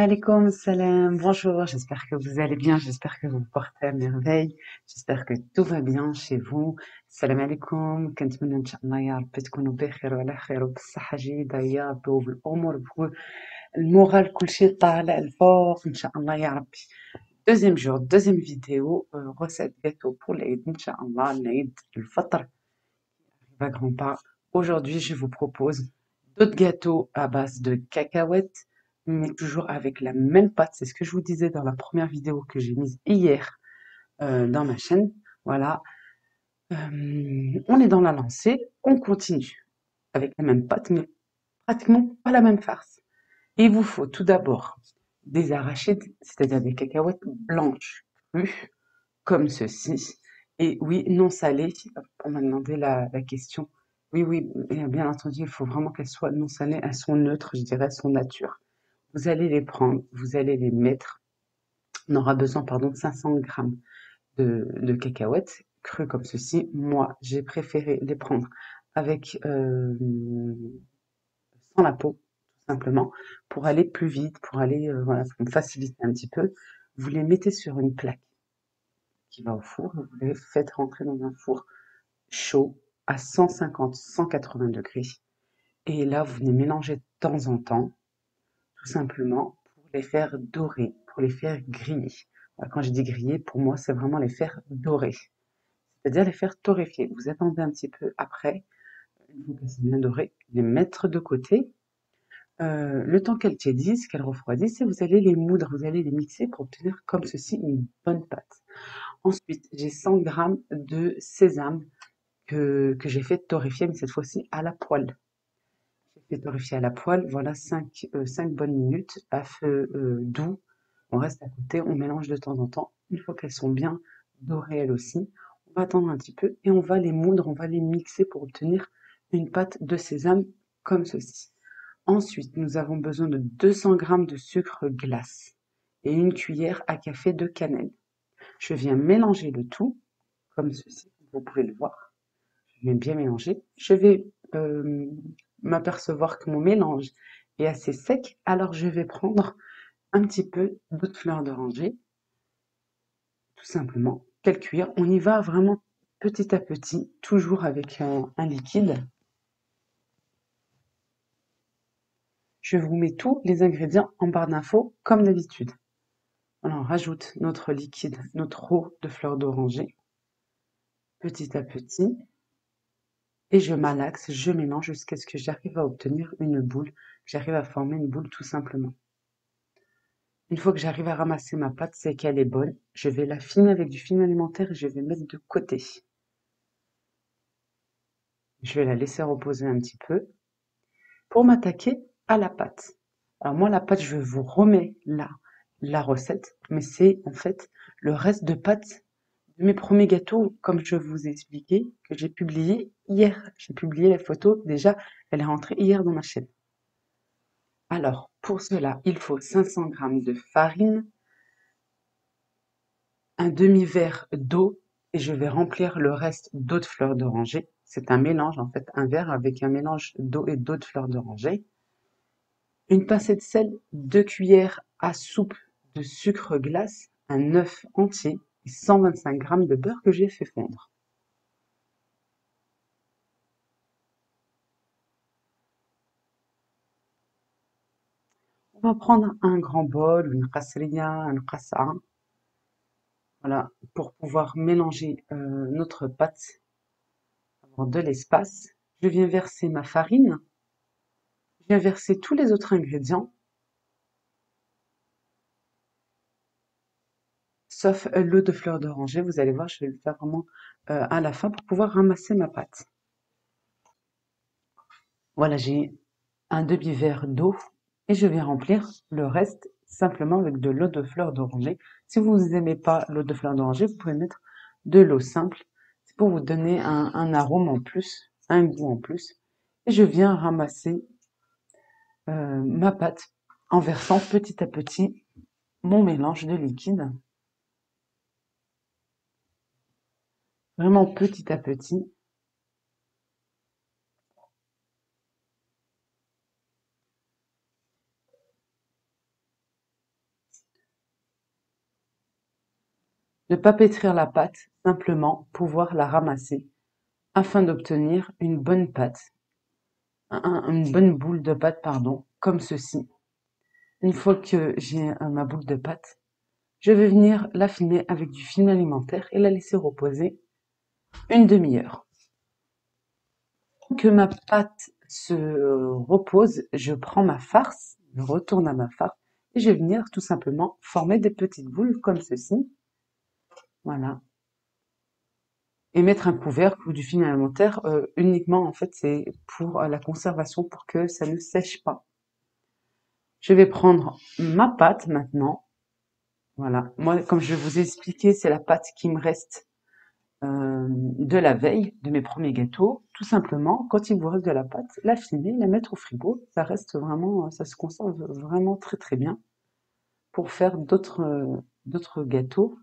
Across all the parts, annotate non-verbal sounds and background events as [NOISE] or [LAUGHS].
Salam alaikum, salam, bonjour, j'espère que vous allez bien, j'espère que vous vous portez à merveille, j'espère que tout va bien chez vous. Salam alaikum, كنتمنى ان شاء الله يا ربي تكونوا بخير وعلى خير وبالصحة جيدة يا ربي وبالأمور بكل المورال كل شيء طالع الفوق ان شاء الله يا ربي. Deuxième jour, deuxième vidéo, euh, recette gâteau pour l'Aïd, Inch'Allah, l'Aïd, le Fatra, qui arrive à grands pas. Aujourd'hui, je vous propose d'autres gâteaux à base de cacahuètes, mais toujours avec la même pâte. C'est ce que je vous disais dans la première vidéo que j'ai mise hier euh, dans ma chaîne. Voilà. Euh, on est dans la lancée, on continue avec la même pâte, mais pratiquement pas la même farce. il vous faut tout d'abord des arachides, c'est-à-dire des cacahuètes blanches crues, comme ceci. Et oui, non salées, on m'a demandé la, la question. Oui, oui, bien entendu, il faut vraiment qu'elles soient non salées, elles sont neutres, je dirais, elles sont nature. Vous allez les prendre, vous allez les mettre. On aura besoin, pardon, de 500 grammes de, de cacahuètes crues comme ceci. Moi, j'ai préféré les prendre avec euh, sans la peau, tout simplement, pour aller plus vite, pour aller, euh, voilà, pour me faciliter un petit peu. Vous les mettez sur une plaque qui va au four, vous les faites rentrer dans un four chaud à 150-180 degrés. Et là, vous les mélangez de temps en temps tout simplement pour les faire dorer, pour les faire griller. Quand je dis griller, pour moi, c'est vraiment les faire dorer, c'est-à-dire les faire torréfier. Vous attendez un petit peu après, une fois qu'elles sont bien dorées, les mettre de côté. Euh, le temps qu'elles tiédissent, qu'elles refroidissent, et vous allez les moudre, vous allez les mixer pour obtenir comme ceci une bonne pâte. Ensuite, j'ai 100 g de sésame que, que j'ai fait torréfier, mais cette fois-ci à la poêle torréfié à la poêle. Voilà 5, euh, bonnes minutes à feu euh, doux. On reste à côté, on mélange de temps en temps. Une fois qu'elles sont bien dorées elles aussi, on va attendre un petit peu et on va les moudre, on va les mixer pour obtenir une pâte de sésame comme ceci. Ensuite, nous avons besoin de 200 g de sucre glace et une cuillère à café de cannelle. Je viens mélanger le tout comme ceci, vous pouvez le voir. Je viens bien mélanger. Je vais euh, m'apercevoir que mon mélange est assez sec, alors je vais prendre un petit peu d'eau de fleur d'oranger, tout simplement, quelques cuillères. On y va vraiment petit à petit, toujours avec un, liquide. Je vous mets tous les ingrédients en barre d'infos, comme d'habitude. on rajoute notre liquide, notre eau de fleur d'oranger, petit à petit et je malaxe, je mélange jusqu'à ce que j'arrive à obtenir une boule, j'arrive à former une boule tout simplement. Une fois que j'arrive à ramasser ma pâte, c'est qu'elle est bonne. Je vais la finir avec du film alimentaire et je vais mettre de côté. Je vais la laisser reposer un petit peu pour m'attaquer à la pâte. Alors moi, la pâte, je vous remets là la recette, mais c'est en fait le reste de pâte mes premiers gâteaux, comme je vous ai expliqué, que j'ai publié hier. J'ai publié la photo, déjà, elle est rentrée hier dans ma chaîne. Alors, pour cela, il faut 500 g de farine, un demi-verre d'eau, et je vais remplir le reste d'eau de fleur d'oranger. C'est un mélange, en fait, un verre avec un mélange d'eau et d'eau de fleur d'oranger. Une pincée de sel, deux cuillères à soupe de sucre glace, un œuf entier, et 125 g de beurre que j'ai fait fondre. On va prendre un grand bol, une qasriya, un qassa, voilà, pour pouvoir mélanger euh, notre pâte, avoir de l'espace. Je viens verser ma farine, je viens verser tous les autres ingrédients sauf euh, l'eau de fleur d'oranger. Vous allez voir, je vais le faire vraiment euh, à la fin pour pouvoir ramasser ma pâte. Voilà, j'ai un demi-verre d'eau et je vais remplir le reste simplement avec de l'eau de fleur d'oranger. Si vous n'aimez pas l'eau de fleur d'oranger, vous pouvez mettre de l'eau simple. C'est pour vous donner un, arôme en plus, un goût en plus. Et je viens ramasser euh, ma pâte en versant petit à petit mon mélange de liquide. Vraiment petit à petit. Ne pas pétrir la pâte, simplement pouvoir la ramasser afin d'obtenir une bonne pâte, une bonne boule de pâte, pardon, comme ceci. Une fois que j'ai ma boule de pâte, je vais venir la filmer avec du film alimentaire et la laisser reposer une demi-heure. Que ma pâte se repose, je prends ma farce, je retourne à ma farce et je vais venir tout simplement former des petites boules comme ceci. Voilà. Et mettre un couvercle ou du film alimentaire euh, uniquement en fait c'est pour la conservation pour que ça ne sèche pas. Je vais prendre ma pâte maintenant voilà. Moi, comme je vous ai expliqué, c'est la pâte qui me reste euh, de la veille de mes premiers gâteaux. Tout simplement, quand il vous reste de la pâte, la filmer, la mettre au frigo. Ça reste vraiment, ça se conserve vraiment très très bien pour faire d'autres d'autres gâteaux.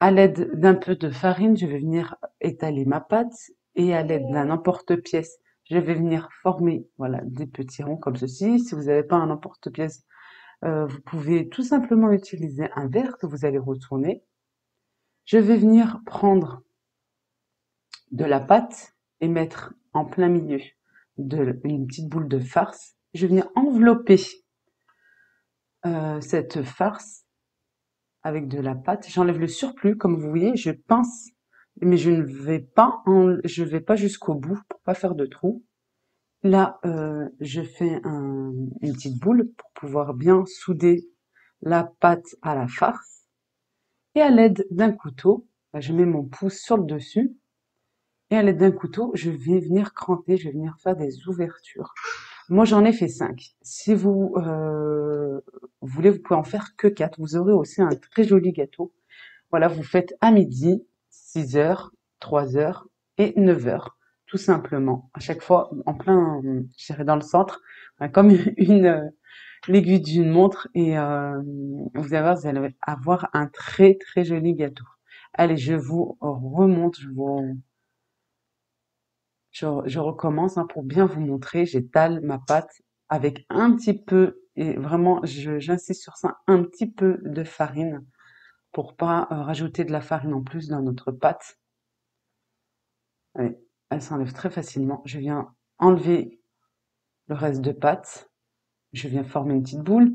À l'aide d'un peu de farine, je vais venir étaler ma pâte et à l'aide d'un emporte-pièce, je vais venir former voilà des petits ronds comme ceci. Si vous n'avez pas un emporte-pièce, euh, vous pouvez tout simplement utiliser un verre que vous allez retourner. Je vais venir prendre de la pâte et mettre en plein milieu de, une petite boule de farce. Je vais venir envelopper euh, cette farce avec de la pâte. J'enlève le surplus, comme vous voyez, je pince, mais je ne vais pas, je vais pas jusqu'au bout pour pas faire de trous. Là, euh, je fais une petite boule pour pouvoir bien souder la pâte à la farce. Et à l'aide d'un couteau, je mets mon pouce sur le dessus. Et à l'aide d'un couteau, je vais venir cranter, je vais venir faire des ouvertures. Moi, j'en ai fait 5. Si vous euh, voulez, vous pouvez en faire que 4. Vous aurez aussi un très joli gâteau. Voilà, vous faites à midi, 6 heures, 3 heures et 9 heures tout simplement. À chaque fois, en plein, je dans le centre, hein, comme [LAUGHS] une euh, l'aiguille d'une montre et euh, vous, allez avoir un très très joli gâteau. Allez, je vous remonte, je vous je, recommence hein, pour bien vous montrer. J'étale ma pâte avec un petit peu et vraiment j'insiste sur ça, un petit peu de farine pour pas euh, rajouter de la farine en plus dans notre pâte. Elle s'enlève très facilement. Je viens enlever le reste de pâte, je viens former une petite boule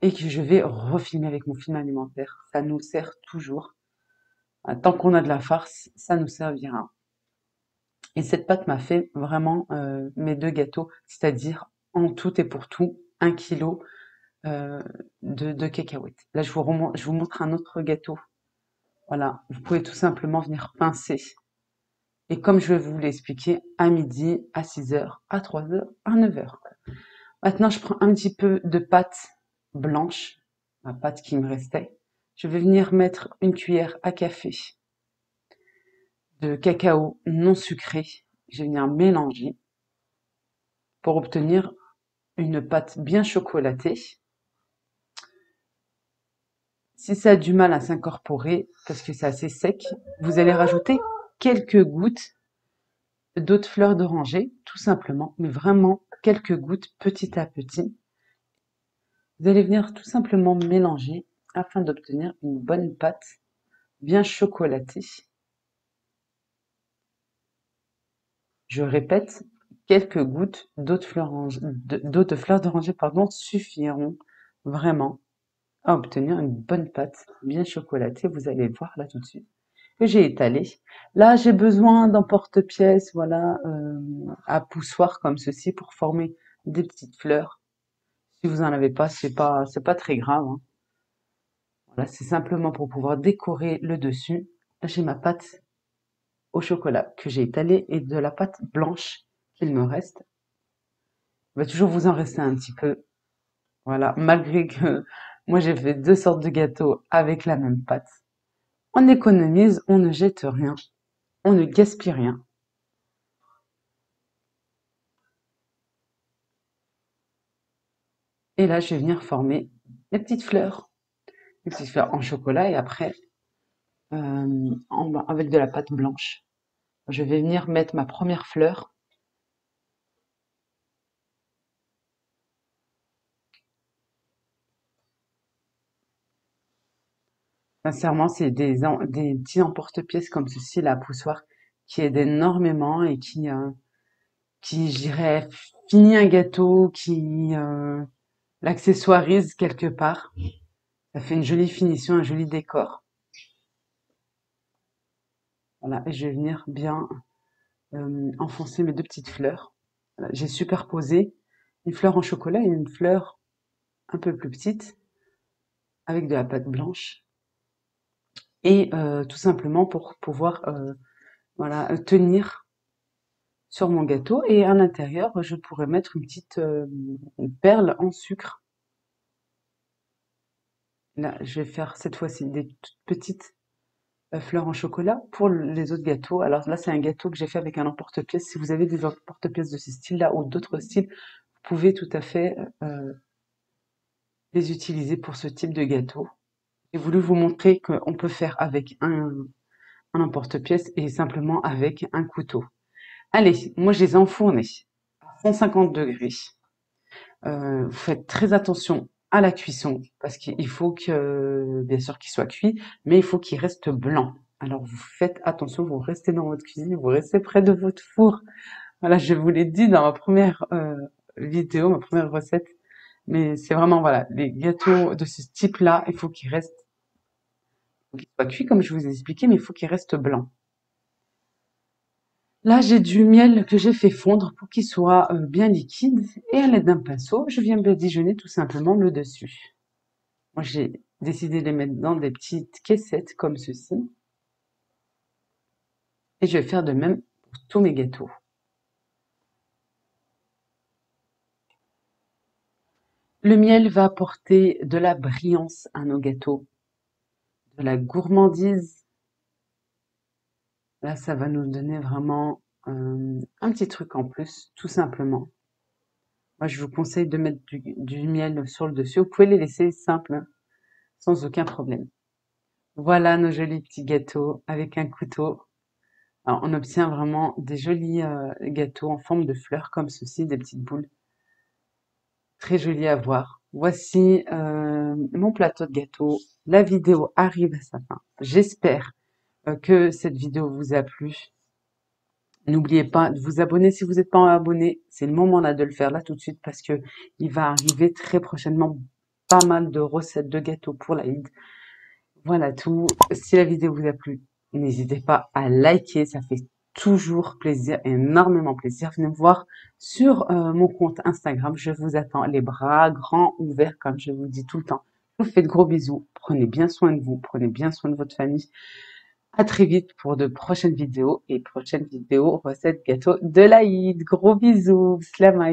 et que je vais refilmer avec mon film alimentaire. Ça nous sert toujours. Tant qu'on a de la farce, ça nous servira. Et cette pâte m'a fait vraiment euh, mes deux gâteaux, c'est-à-dire en tout et pour tout un kilo euh, de, de, cacahuètes. Là, je vous, montre un autre gâteau. Voilà, vous pouvez tout simplement venir pincer et comme je vous l'expliquer, à midi, à 6h, à 3h, à 9h. Maintenant, je prends un petit peu de pâte blanche, ma pâte qui me restait. Je vais venir mettre une cuillère à café de cacao non sucré. Je vais venir mélanger pour obtenir une pâte bien chocolatée. Si ça a du mal à s'incorporer, parce que c'est assez sec, vous allez rajouter quelques gouttes d'eau de fleur d'oranger, tout simplement, mais vraiment quelques gouttes petit à petit. Vous allez venir tout simplement mélanger afin d'obtenir une bonne pâte bien chocolatée. Je répète, quelques gouttes d'eau de fleur d'oranger pardon, suffiront vraiment à obtenir une bonne pâte bien chocolatée. Vous allez voir là tout de suite que j'ai étalé. Là, j'ai besoin d'un porte-pièce, voilà, euh, à poussoir comme ceci pour former des petites fleurs. Si vous en avez pas, c'est pas, c'est pas très grave. Hein. Voilà, c'est simplement pour pouvoir décorer le dessus. J'ai ma pâte au chocolat que j'ai étalée et de la pâte blanche qu'il me reste. Il va toujours vous en rester un petit peu. Voilà, malgré que [LAUGHS] moi j'ai fait deux sortes de gâteaux avec la même pâte. On économise, on ne jette rien, on ne gaspille rien. Et là, je vais venir former les petites fleurs. Les petites fleurs en chocolat et après, euh, avec de la pâte blanche. Je vais venir mettre ma première fleur Sincèrement, c'est des, des petits emporte-pièces comme ceci, la poussoire, qui aide énormément et qui, euh, qui, je dirais, finit un gâteau, qui euh, l'accessoirise quelque part. Ça fait une jolie finition, un joli décor. Voilà, et je vais venir bien euh, enfoncer mes deux petites fleurs. J'ai superposé une fleur en chocolat et une fleur un peu plus petite avec de la pâte blanche. Et euh, tout simplement pour pouvoir euh, voilà tenir sur mon gâteau. Et à l'intérieur je pourrais mettre une petite perle en sucre. Là je vais faire cette fois-ci des toutes petites fleurs en chocolat pour les autres gâteaux. Alors là, c'est un gâteau que j'ai fait avec un emporte-pièce. Si vous avez des emporte-pièces de ce style-là ou d'autres styles, vous pouvez tout à fait euh, les utiliser pour ce type de gâteau. J'ai voulu vous montrer qu'on peut faire avec un, un emporte-pièce et simplement avec un couteau. Allez, moi je les ai enfournés à 150 degrés. Euh, vous faites très attention à la cuisson parce qu'il faut que, bien sûr, qu'il soit cuit, mais il faut qu'il reste blanc. Alors vous faites attention, vous restez dans votre cuisine, vous restez près de votre four. Voilà, je vous l'ai dit dans ma première euh, vidéo, ma première recette, mais c'est vraiment voilà, les gâteaux de ce type-là, il faut qu'ils restent, qu'ils soient cuits comme je vous ai expliqué, mais il faut qu'ils restent blancs. Là, j'ai du miel que j'ai fait fondre pour qu'il soit euh, bien liquide et à l'aide d'un pinceau, je viens badigeonner tout simplement le dessus. Moi, j'ai décidé de les mettre dans des petites caissettes comme ceci. Et je vais faire de même pour tous mes gâteaux. Le miel va apporter de la brillance à nos gâteaux, de la gourmandise Là, ça va nous donner vraiment euh, un petit truc en plus, tout simplement. Moi, je vous conseille de mettre du, miel sur le dessus. Vous pouvez les laisser simples, sans aucun problème. Voilà nos jolis petits gâteaux avec un couteau. Alors, on obtient vraiment des jolis euh, gâteaux en forme de fleurs comme ceci, des petites boules. Très jolis à voir. Voici euh, mon plateau de gâteau. La vidéo arrive à sa fin. J'espère que cette vidéo vous a plu. N'oubliez pas de vous abonner si vous n'êtes pas abonné. C'est le moment là de le faire là tout de suite parce que il va arriver très prochainement pas mal de recettes de gâteaux pour l'Aïd. Voilà tout. Si la vidéo vous a plu, n'hésitez pas à liker. Ça fait toujours plaisir, énormément plaisir. Venez me voir sur euh, mon compte Instagram. Je vous attends les bras grands ouverts comme je vous dis tout le temps. Je vous fais de gros bisous. Prenez bien soin de vous. Prenez bien soin de votre famille. À très vite pour de prochaines vidéos et prochaines vidéos recettes gâteaux de l'Aïd. Gros bisous. Slama